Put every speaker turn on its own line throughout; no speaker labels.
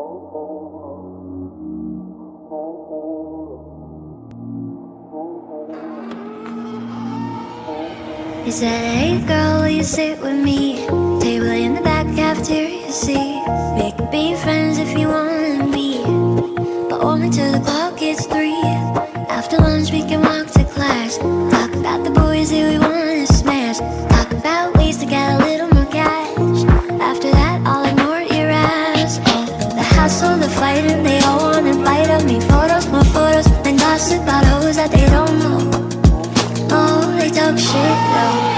He said, hey girl, will you sit with me? Table in the back cafeteria seat We could be friends if you wanna be But only till the clock gets three. After lunch we can walk to class. Talk about the boys that we wanna hassle, the fighting, they all wanna bite of me. Photos, more photos, and gossip about hoes that they don't know. Oh, they talk shit though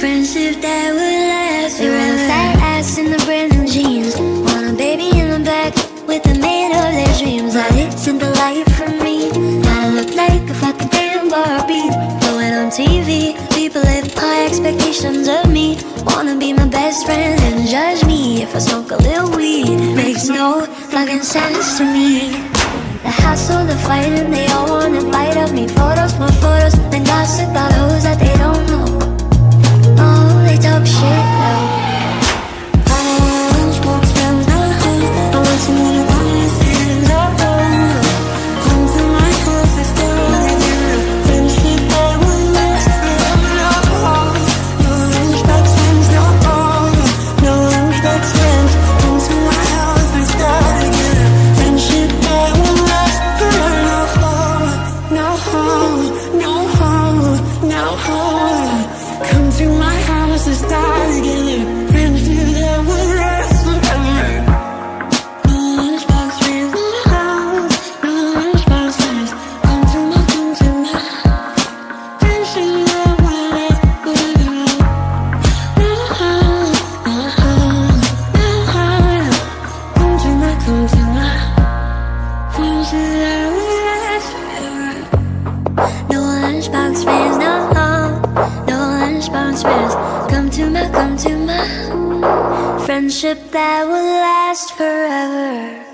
friendship that would last They a fat ass in the brand new jeans. Want a baby in the back with the man of their dreams. That isn't the life for me. I look like a fucking damn Barbie. Going on TV, people have high expectations of me. Wanna be my best friend and judge me. If I smoke a little weed Makes no fucking sense to me. The hassle, the fighting, they all friendship that will last forever.